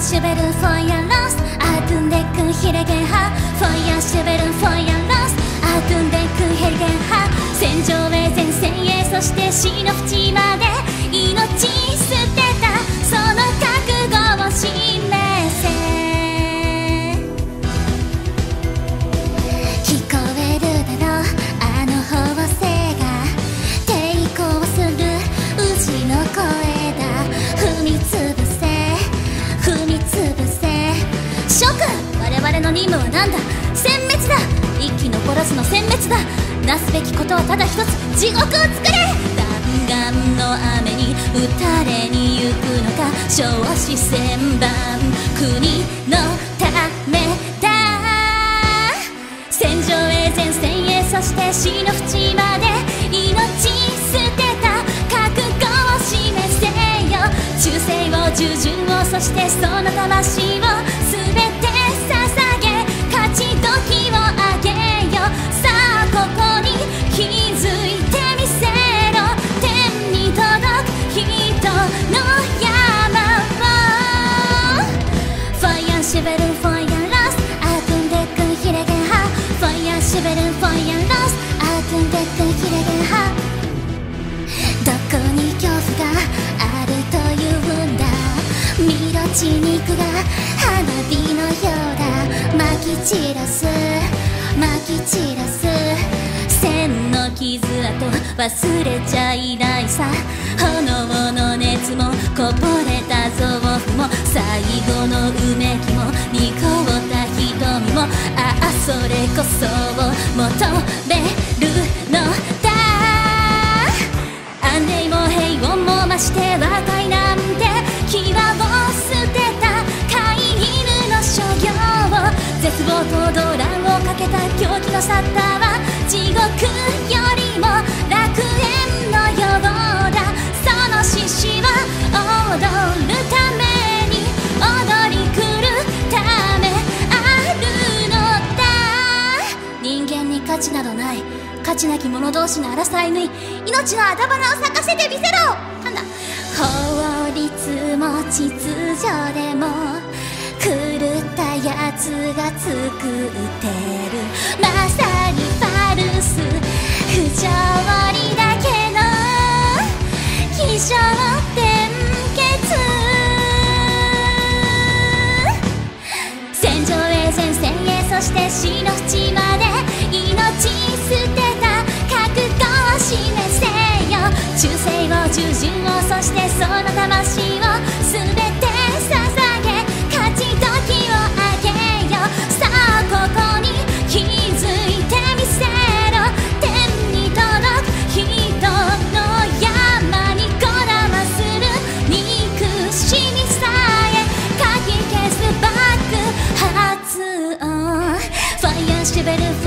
Sperrfeuer Los、Achtung Deckung Hinlegen Halt、Feuer Sperrfeuer Los、Achtung Deckung Hinlegen Halt 戦場へ前線へ。そして死の淵へ。一気残らずの殲滅だ。なすべきことはただ一つ。地獄を作れ。弾丸の雨に打たれに行くのか。少子千番国のためだ。戦場へ前線へそして死の淵まで。命捨てた覚悟を示せよ。忠誠を従順をそしてその魂を Fire シベル Fire Lost アトンデックヒレゲハ Fire シベル Fire Lost アトンデックヒレゲハーどこに恐怖があるというんだ。見ろ血肉が花火のようだ。まき散らす。まき散らす。線の傷跡。忘れちゃいないさ。炎の熱もこぼれた臓腑も最後のうめきも濁った瞳も。ああそれこそを求めるのだ。安寧も平穏も増して和解なんて。牙を捨てた飼い犬の所業を。絶望とドラをかけた狂気のサッターは地獄より。ない。価値なき者同士の争い縫い。命のあだばらを咲かせてみせろ。なんだ？法律も秩序でも狂ったやつが作ってる。まさその魂を全て捧げ勝ち時をあげよさあここに気づいてみせろ。天に届く人の山にこだまする憎しみさえかき消す爆発音 Fire シベル